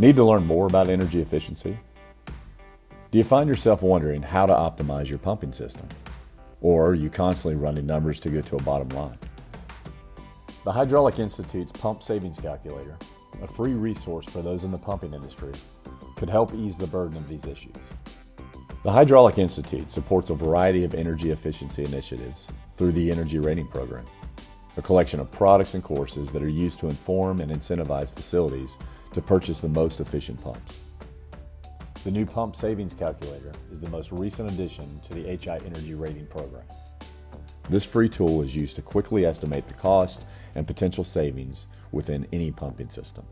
Need to learn more about energy efficiency? Do you find yourself wondering how to optimize your pumping system? Or are you constantly running numbers to get to a bottom line? The Hydraulic Institute's Pump Savings Calculator, a free resource for those in the pumping industry, could help ease the burden of these issues. The Hydraulic Institute supports a variety of energy efficiency initiatives through the Energy Rating Program, a collection of products and courses that are used to inform and incentivize facilities to purchase the most efficient pumps. The new Pump Savings Calculator is the most recent addition to the HI Energy Rating Program. This free tool is used to quickly estimate the cost and potential savings within any pumping system.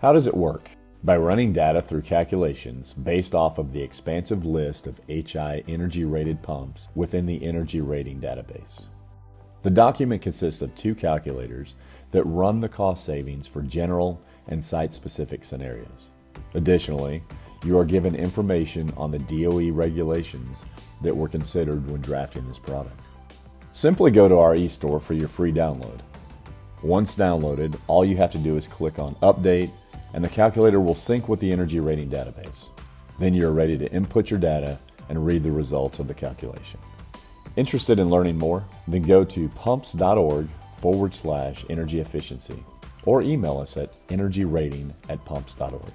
How does it work? By running data through calculations based off of the expansive list of HI energy rated pumps within the energy rating database. The document consists of two calculators that run the cost savings for general and site specific scenarios. Additionally, you are given information on the DOE regulations that were considered when drafting this product. Simply go to our e-store for your free download. Once downloaded, all you have to do is click on Update and the calculator will sync with the energy rating database. Then you're ready to input your data and read the results of the calculation. Interested in learning more? Then go to pumps.org forward slash energy efficiency or email us at energyrating at pumps.org.